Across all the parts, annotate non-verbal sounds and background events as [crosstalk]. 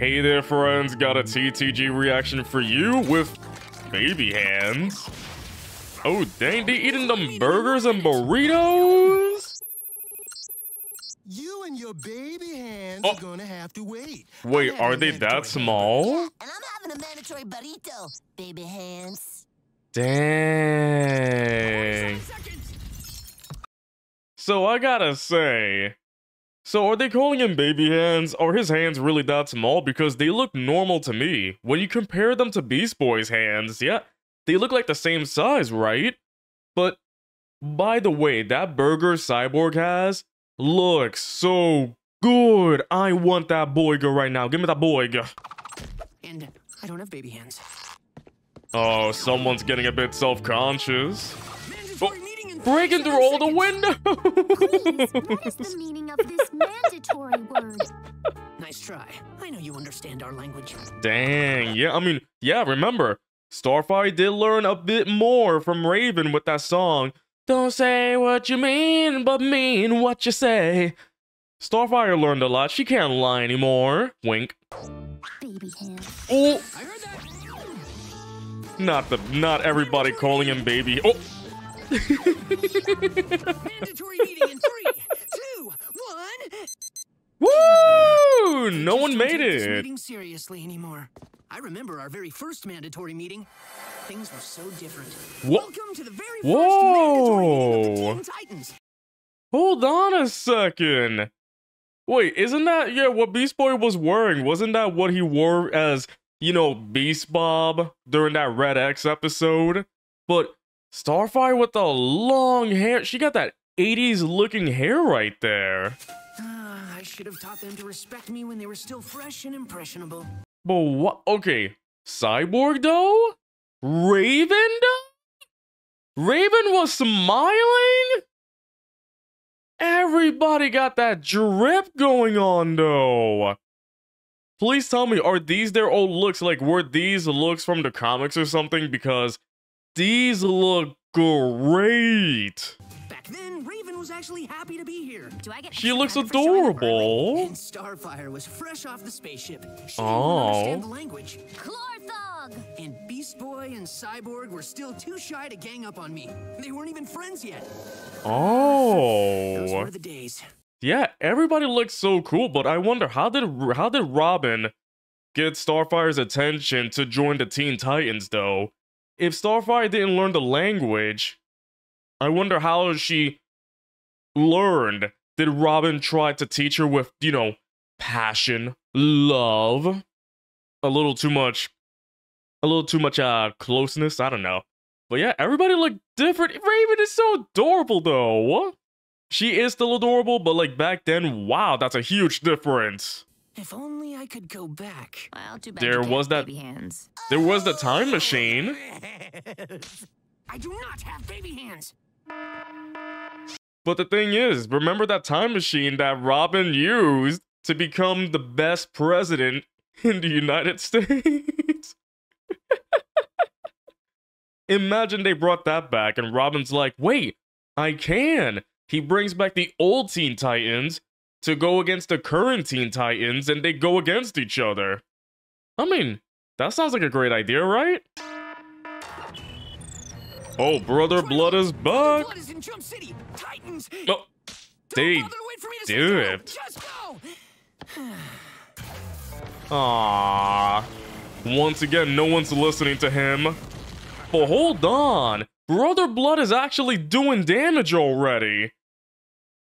Hey there, friends. Got a TTG reaction for you with baby hands. Oh, dang, they eating them burgers and burritos? You and your baby hands Oh. are gonna have to wait. Wait, are they that small? Yeah, and I'm having a mandatory burrito, baby hands. Dang. So I gotta say, so are they calling him baby hands? Are his hands really that small? Because they look normal to me. When you compare them to Beast Boy's hands, yeah, they look like the same size, right? But by the way, that burger Cyborg has looks so good. I want that boyga right now. Give me that boyga. And I don't have baby hands. Oh, someone's getting a bit self-conscious. Oh. In Breaking through all the windows. What is the meaning of this [laughs] mandatory word? Nice try. I know you understand our language. Dang, yeah, I mean, yeah, remember, Starfire did learn a bit more from Raven with that song. Don't say what you mean, but mean what you say. Starfire learned a lot. She can't lie anymore. Wink. Baby hands. Oh, I heard that. not the, not everybody calling him baby. Oh, Mandatory meeting in three, two, one. woo! No one made it. meeting seriously anymore. I remember our very first mandatory meeting. Things were so different. Wha- Welcome to the very Whoa. first mandatory meeting of the Teen Titans. Hold on a second. Wait, isn't that yeah what Beast Boy was wearing? Wasn't that what he wore as, you know, Beast Bob during that Red X episode? But Starfire with the long hair, she got that 80s looking hair right there. Ah, I should have taught them to respect me when they were still fresh and impressionable. But what okay, Cyborg though? Raven though? Raven was smiling? Everybody got that drip going on though. Please tell me, are these their old looks? Like, were these looks from the comics or something? Because these look great. Back then, Raven was actually happy to be here. Do I get She looks credit for showing up early? adorable. And Starfire was fresh off the spaceship. She Oh. didn't understand the language. Chlorthog! And Beast Boy and Cyborg were still too shy to gang up on me. They weren't even friends yet. Oh. Those were the days. Yeah, everybody looks so cool, but I wonder how did how did Robin get Starfire's attention to join the Teen Titans though? If Starfire didn't learn the language, I wonder how she learned. Did Robin try to teach her with, you know, passion, love, a little too much a little too much uh closeness, I don't know. But yeah, everybody look different. Raven is so adorable though. She is still adorable, but like back then, wow, that's a huge difference. If only I could go back. Well, too bad There was that- baby hands. There was the time machine. I do not have baby hands. But the thing is, remember that time machine that Robin used to become the best president in the United [laughs] States? Imagine they brought that back and Robin's like, wait, I can. He brings back the old Teen Titans to go against the current Teen Titans and they go against each other. I mean, that sounds like a great idea, right? Oh, Brother Blood is back. Blood is in Jump City. Titans. Oh, they bother to wait for me to say do it. Just go. [sighs] Aww. Once again, no one's listening to him. But hold on. Brother Blood is actually doing damage already.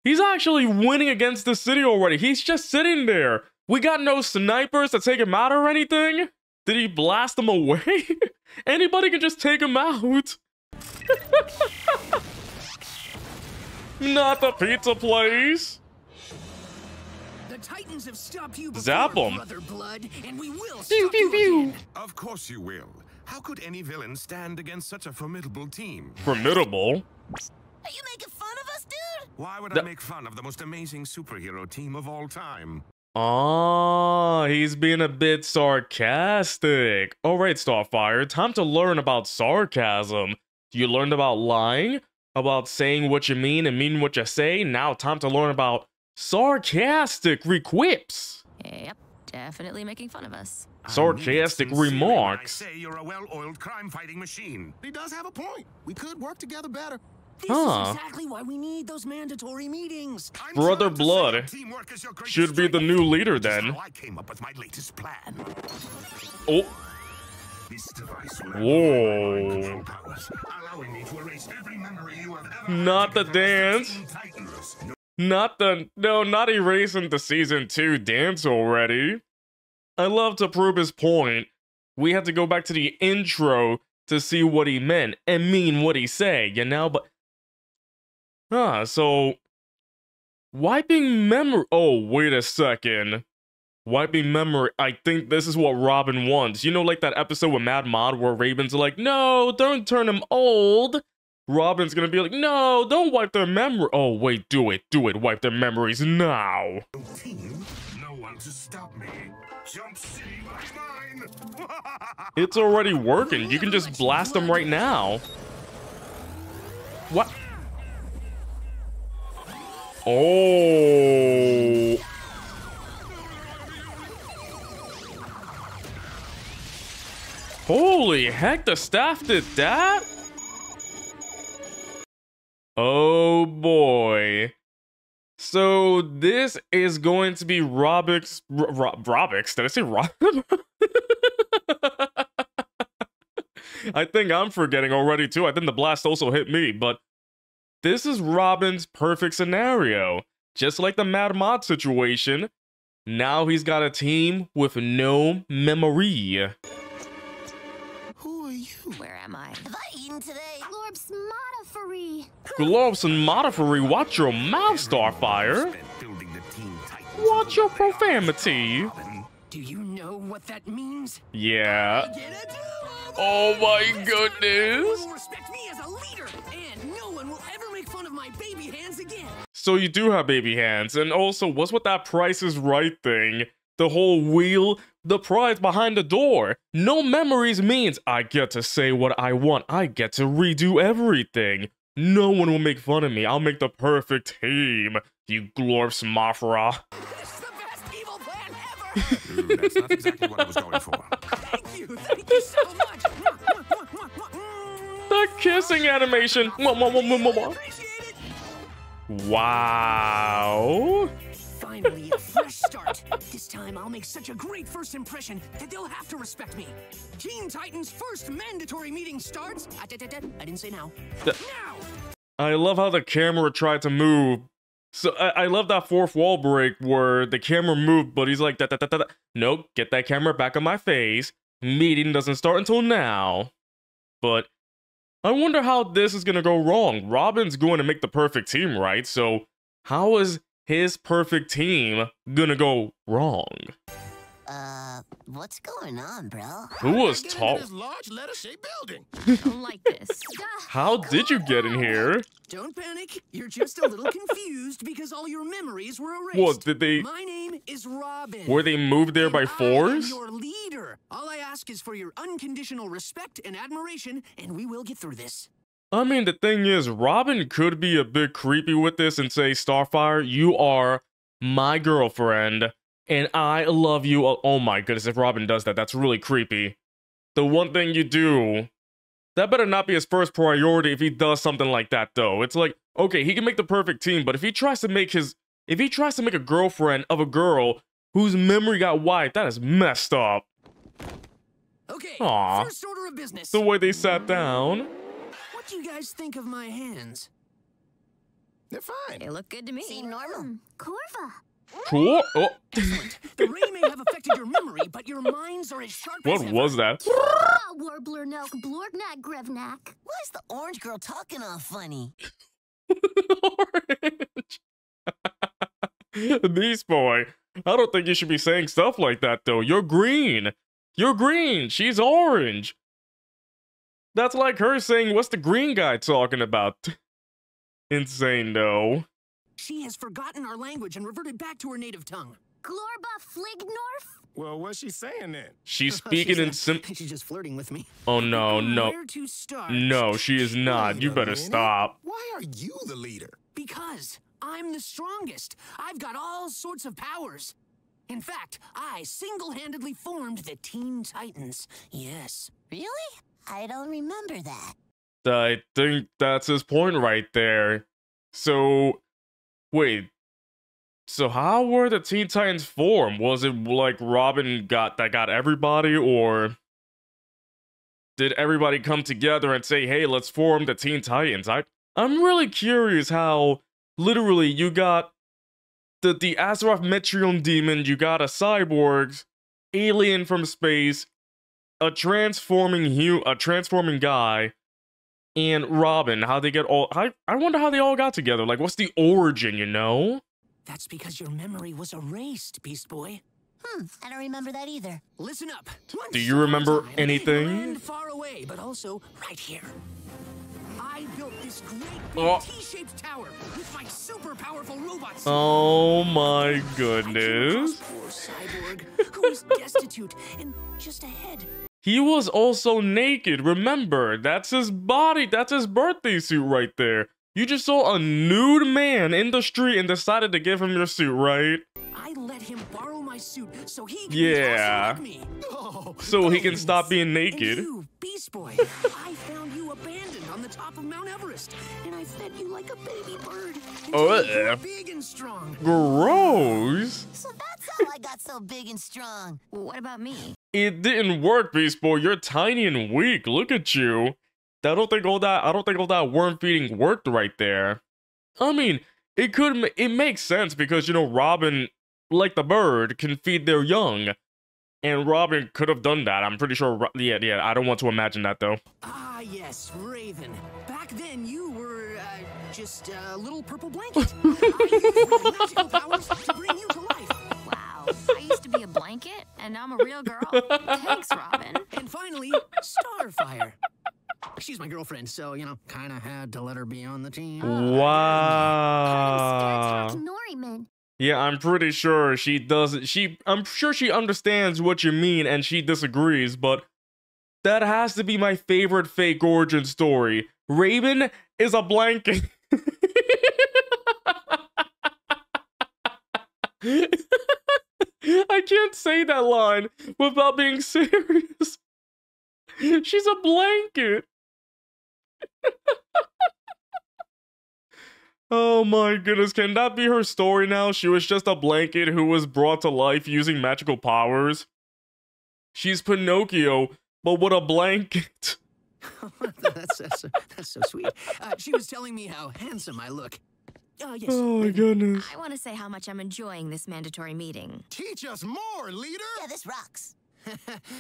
He's actually winning against the city already. He's just sitting there. We got no snipers to take him out or anything. Did he blast them away? [laughs] Anybody can just take him out. [laughs] Not the pizza place. The Titans have stopped you before, Zap 'em. Brother Blood, and we will stop Pew, pew, you pew. Of course you will. How could any villain stand against such a formidable team? Formidable. Are you making fun of us, dude? Why would The- I make fun of the most amazing superhero team of all time? Ah, he's being a bit sarcastic. Alright, Starfire, time to learn about sarcasm. You learned about lying, about saying what you mean and mean what you say. Now, time to learn about sarcastic requips. Yep. Definitely making fun of us. I mean it Sarcastic sincerely when I say you're a well-oiled crime-fighting machine. He does have a point. We could work together better. This Huh. is exactly why we need those mandatory meetings. I'm Brother proud to say Blood that teamwork is your greatest should be the new leader then. I came up with my latest plan. Oh, This device will Whoa. amplify my control powers, allowing me to erase every memory you have ever Not the dance. Teen Titans. No not the no, not erasing the season two dance already. I love to prove his point. We had to go back to the intro to see what he meant and mean what he said, you know. But ah, so wiping memory. Oh, wait a second. Wiping memory. I think this is what Robin wants. You know, like that episode with Mad Mod where Raven's are like, "No, don't turn him old." Robin's gonna be like, no, don't wipe their memory. Oh, wait, do it, do it, wipe their memories now. no one to stop me. Jump City mine. It's already working. You can just blast them right now. What? Oh. Holy heck, the staff did that? Oh boy. So this is going to be Robix. Ro- Ro- Robix? Did I say Rob? [laughs] I think I'm forgetting already too. I think the blast also hit me, but this is Robin's perfect scenario. Just like the Mad Mod situation, now he's got a team with no memory. Who are you? Where am I? Have I eaten today? Glorb's Modifery. Globes and Modifery, watch your mouth, Starfire. Spent building the Teen Titans Watch your until they are profanity. Do you know what that means? Yeah. Get a do-over! Oh my goodness. So you do have baby hands, and also, what's with that Price is Right thing? The whole wheel, the prize behind the door. No memories means I get to say what I want. I get to redo everything. No one will make fun of me. I'll make the perfect team. You glorps Mafra. It's the best evil plan ever! Ooh, that's not exactly what I was going for. Thank you, thank you so much. [laughs] The kissing animation. Wow. Finally, a fresh start. This time, I'll make such a great first impression that they'll have to respect me. Teen Titans' first mandatory meeting starts. Ah. I didn't say now. The- Now! I love how the camera tried to move. So I, I love that fourth wall break where the camera moved, but he's like, da, da, da, da. nope, get that camera back on my face. Meeting doesn't start until now. But I wonder how this is gonna go wrong. Robin's going to make the perfect team, right? So how is his perfect team gonna go wrong? Uh, what's going on, bro? Who was Get into tall? this large letter-shaped building. [laughs] Don't like this. [laughs] How did you get in here? Don't panic. You're just a little confused because all your memories were erased. What did they? My name is Robin. Were they moved there and by I am force? your leader. All I ask is for your unconditional respect and admiration, and we will get through this. I mean, the thing is, Robin could be a bit creepy with this and say, Starfire, you are my girlfriend, and I love you. Oh, oh my goodness, if Robin does that, that's really creepy. The one thing you do, that better not be his first priority if he does something like that, though. It's like, okay, he can make the perfect team, but if he tries to make his, if he tries to make a girlfriend of a girl whose memory got wiped, that is messed up. Okay, Aw. first order of business. The way they sat down. What do you guys think of my hands? They're fine. They look good to me. Seem normal. Hmm, Corva. Cool. Oh, The ray may have affected your memory, but your minds are as sharp as what ever. was that? Ah, [laughs] Warbler Nelk Blorgnak Grevnak. Why is the orange girl talking all funny? [laughs] orange. Beast Boy, I don't think you should be saying stuff like that though. You're green. You're green. She's orange. That's like her saying, What's the green guy talking about? [laughs] Insane though. She has forgotten our language and reverted back to her native tongue. Glorba Flignorf. Well, what's she saying then? She's [laughs] oh, speaking in not- sim. [laughs] She's just flirting with me. Oh no, no. Where to start? No, she is not. You better minute. stop. Why are you the leader? Because I'm the strongest. I've got all sorts of powers. In fact, I single-handedly formed the Teen Titans. Yes. Really? I don't remember that. I think that's his point right there. So, wait. So how were the Teen Titans formed? Was it like Robin got that got everybody, or did everybody come together and say, "Hey, let's form the Teen Titans"? I I'm really curious how literally you got the the Azarath Metrion demon, you got a cyborg, alien from space, a transforming hu a transforming guy, and Robin. How they get all? I I wonder how they all got together. Like, what's the origin? You know? That's because your memory was erased, Beast Boy. Hmm, I don't remember that either. Listen up. Once Do you remember time, in a anything? land far away, but also right here. I built this great big Oh. T-shaped tower with my super powerful robots. Oh my I came across goodness. poor cyborg who was [laughs] destitute and just ahead. He was also naked. Remember, that's his body. That's his birthday suit right there. You just saw a nude man in the street and decided to give him your suit, right? I let him borrow my suit so he could Yeah. be awesome like me. Oh, So he oh, can stop being naked. you, Beast Boy, [laughs] I found you abandoned on the top of Mount Everest, and I fed you like a baby bird. Oh, you yeah. big and strong. Gross. So that's how I got so big and strong. What about me? It didn't work, Beast Boy. You're tiny and weak. Look at you. I don't think all that. I don't think all that worm feeding worked right there. I mean, it could. ma- It makes sense because you know Robin, like the bird, can feed their young, and Robin could have done that. I'm pretty sure. Yeah, yeah. I don't want to imagine that though. Ah, yes, Raven. Back then, you were uh, just a little purple blanket. I used my magical powers to bring you to life. Wow, I used to be a blanket, and now I'm a real girl. Thanks, Robin. And finally, Starfire. She's my girlfriend, so, you know, kind of had to let her be on the team. Wow. Scared Noriman. Yeah, I'm pretty sure she doesn't. She, I'm sure she understands what you mean, and she disagrees. But that has to be my favorite fake origin story. Raven is a blanket. [laughs] I can't say that line without being serious. She's a blanket. [laughs] Oh my goodness, can that be her story now? She was just a blanket who was brought to life using magical powers. She's Pinocchio, but with a blanket. [laughs] that's, that's, that's so sweet. Uh, she was telling me how handsome I look. Uh, yes. Oh my goodness. I want to say how much I'm enjoying this mandatory meeting. teach us more, leader. Yeah, this rocks.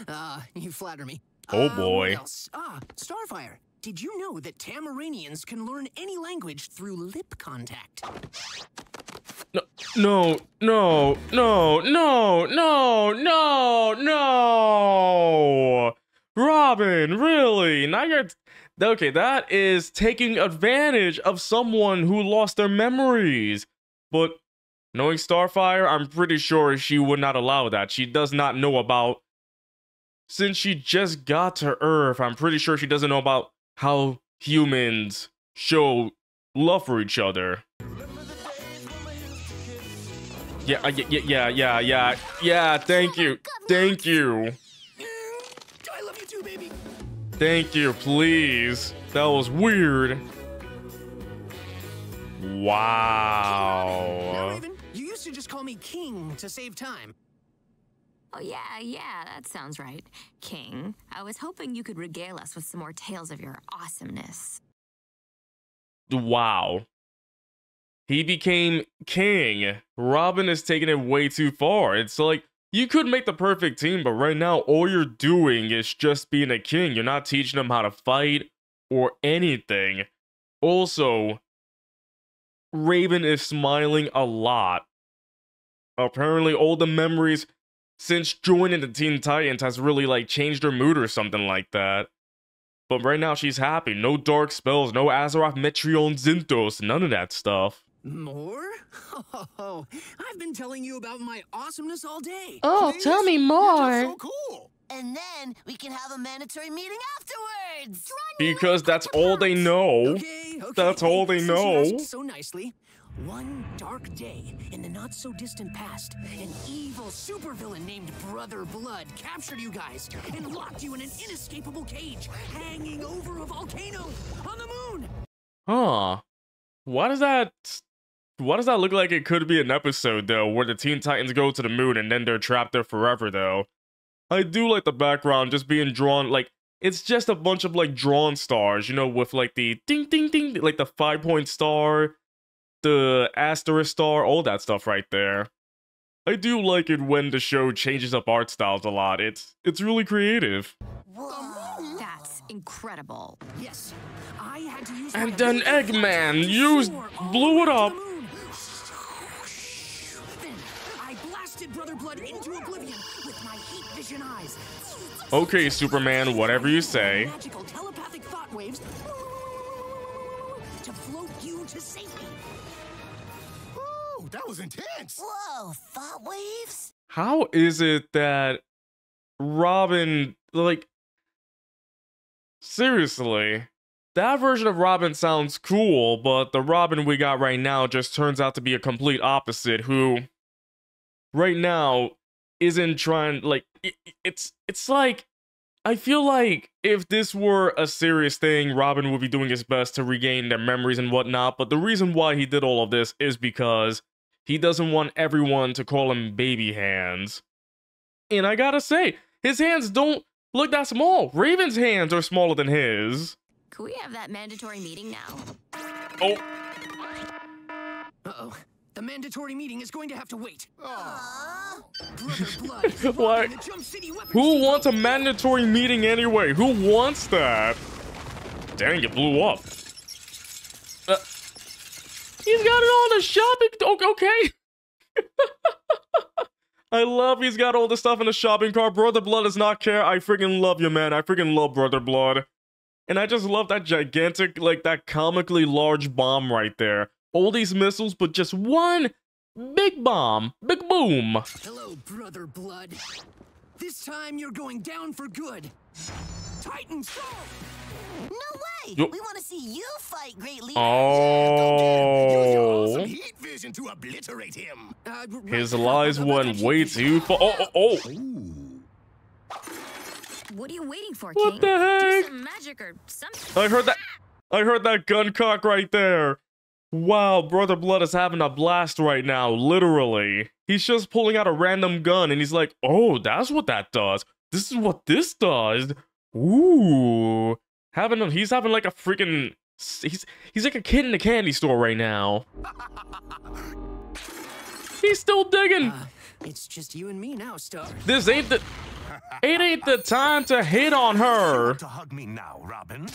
Uh, [laughs] you flatter me. Oh, what boy. Ah, Starfire. Did you know that Tamaranians can learn any language through lip contact? No, no, no, no, no, no, no, no. Robin, really? Now you're. Okay, that is taking advantage of someone who lost their memories. But knowing Starfire, I'm pretty sure she would not allow that. She does not know about. Since she just got to Earth, I'm pretty sure she doesn't know about how humans show love for each other. Yeah, uh, yeah, yeah, yeah, yeah, yeah. Thank you, thank you, I love you too, baby. thank you. Please, that was weird. Now, Wow. Raven, you used to just call me King to save time. Oh, yeah, yeah, that sounds right. King, I was hoping you could regale us with some more tales of your awesomeness. Wow. He became king. Robin is taking it way too far. It's like you could make the perfect team, but right now all you're doing is just being a king. You're not teaching them how to fight or anything. Also, Raven is smiling a lot. Apparently, all the memories since joining the Teen Titans has really like changed her mood or something like that. But right now she's happy. No dark spells, no Azarath Metrion Zinthos, none of that stuff. More? [laughs] Oh, I've been telling you about my awesomeness all day. Oh, Please? tell me more. so cool. And then we can have a mandatory meeting afterwards. Because that's all they know. Okay, okay. That's all they know. So nicely, One dark day in the not so distant past, an evil supervillain named Brother Blood captured you guys and locked you in an inescapable cage hanging over a volcano on the moon. Huh. Why does that why does that look like it could be an episode though, where the Teen Titans go to the moon and then they're trapped there forever though? I do like the background just being drawn like it's just a bunch of like drawn stars, you know, with like the ding ding ding like the five point star, the asterisk star, all that stuff right there. I do like it when the show changes up art styles a lot. It's it's really creative. Whoa. That's incredible. Yes, I had to use And then Eggman to used- blew it up. Oh, the moon. Then I blasted Brother Blood into oblivion with my heat vision eyes. Okay, Superman, whatever you say. Magical telepathic thought waves to float you to safety. Ooh, that was intense. Whoa, thought waves? How is it that Robin like seriously that version of Robin sounds cool, but the Robin we got right now just turns out to be a complete opposite who right now isn't trying like it, it's it's like I feel like if this were a serious thing, Robin would be doing his best to regain their memories and whatnot. But the reason why he did all of this is because he doesn't want everyone to call him baby hands. And I gotta say, his hands don't look that small. Raven's hands are smaller than his. Could we have that mandatory meeting now? Oh, Uh-oh. The mandatory meeting is going to have to wait. Aw. Brother [laughs] Blood What? robbing the Jump City who depot. wants a mandatory meeting anyway? Who wants that? Dang, it blew up. Uh, he's got it on the shopping. o- Okay. [laughs] I love he's got all the stuff in the shopping cart. Brother Blood does not care. I freaking love you, man. I freaking love Brother Blood. And I just love that gigantic, like that comically large bomb right there. All these missiles, but just one big bomb. Big boom. Hello, Brother Blood. This time you're going down for good. Titan Storm! No way. Yo- We want to see you fight, great leader. Use your Oh. awesome heat vision to obliterate him. Uh, His right. lies went way too far. Oh, oh, oh. What are you waiting for, What King? the heck? Do some magic or something. I heard that. I heard that gun cock right there. Wow, Brother Blood is having a blast right now, literally. He's just pulling out a random gun and he's like, oh, that's what that does. This is what this does. Ooh. Having a, he's having like a freaking he's he's like a kid in a candy store right now. [laughs] He's still digging. Uh, it's just you and me now, Star. This ain't the it ain't the time to hit on her. To hug me now, Robin?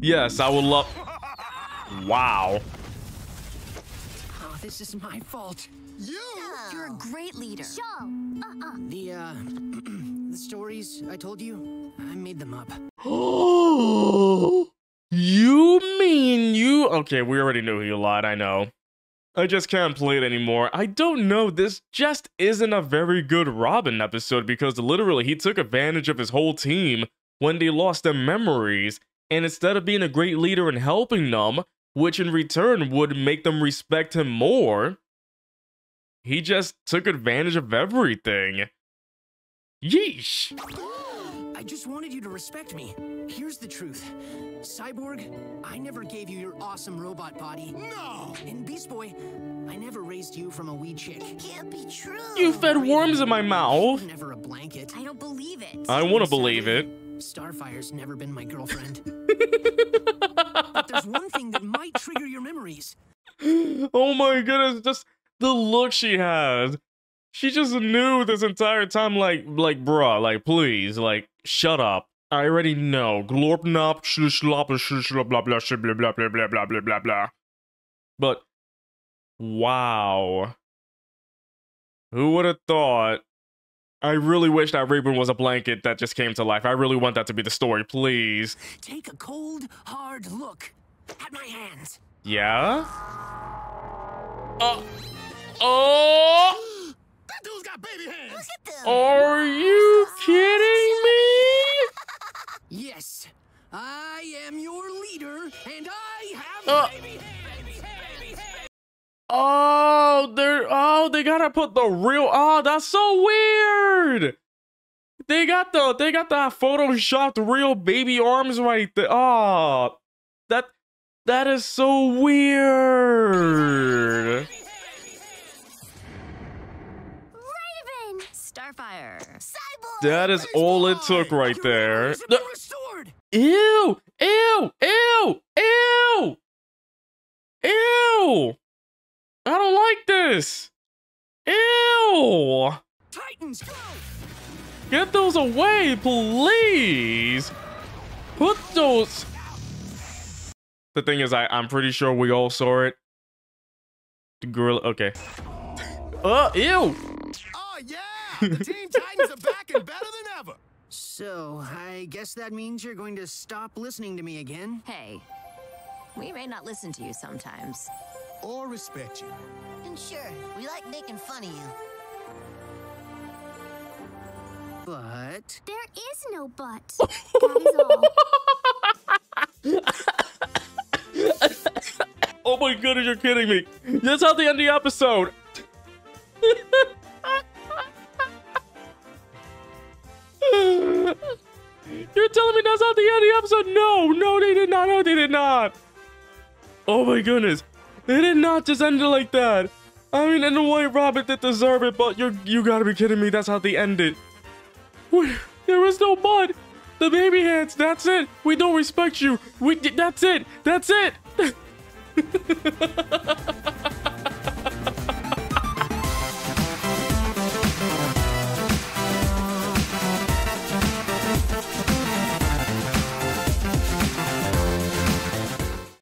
Yes, I would love [laughs] Wow. This is my fault. You? You're a great leader. Show. Uh-uh. The, uh, [clears throat] the stories I told you, I made them up. [gasps] you mean you? Okay, we already knew he lied, I know. I just can't play it anymore. I don't know, this just isn't a very good Robin episode because literally he took advantage of his whole team when they lost their memories, and instead of being a great leader and helping them, which in return would make them respect him more, he just took advantage of everything. Yeesh. I just wanted you to respect me. Here's the truth. Cyborg, I never gave you your awesome robot body. No. And Beast Boy, I never raised you from a wee chick. It Can't be true. You fed worms in my mouth. Never a blanket. I don't believe it. I want to believe it. Starfire's never been my girlfriend. [laughs] but there's one thing that might trigger your memories. oh my goodness, just the look she has. She just knew this entire time, like, like, bruh, like, please, like, shut up. I already know. Glorp nop, sh shlop, shlop, blah, blah, blah, blah, blah, blah, blah, blah, blah, blah. But, wow. Who would have thought? I really wish that Raven was a blanket that just came to life. I really want that to be the story, please. Take a cold, hard look at my hands. Yeah? Uh, oh! That dude's got baby hands. Look at them. Are you kidding me? [laughs] Yes, I am your leader, and I have Uh. baby hands. Oh, oh, gotta put the real. Oh, that's so weird. They got the they got the photoshopped real baby arms right there. Oh, that that is so weird. Raven! Starfire. Cyborg! That is all it took right there. memories have been restored. Ew! Ew! Ew! Ew! Ew! I don't like this. Ew! Titans, go! Get those away, please. Put those. The thing is, I I'm pretty sure we all saw it. The gorilla. Okay. [laughs] Uh, ew. Oh, yeah! The Teen [laughs] Titans are back and better than ever! So, I guess that means you're going to stop listening to me again? Hey, we may not listen to you sometimes. Or respect you. And sure, we like making fun of you. But There is no but. [laughs] That is all. [laughs] Oh my goodness, you're kidding me. That's how they end of the episode. [laughs] You're telling me that's how they end of the episode? No, no, they did not. No, they did not. Oh my goodness. They did not just end it like that. I mean, in a way, Robert did deserve it, but you you gotta be kidding me. That's how they end it. Wait, there was no mud. The baby hands. That's it. We don't respect you. We. That's it. That's it. [laughs]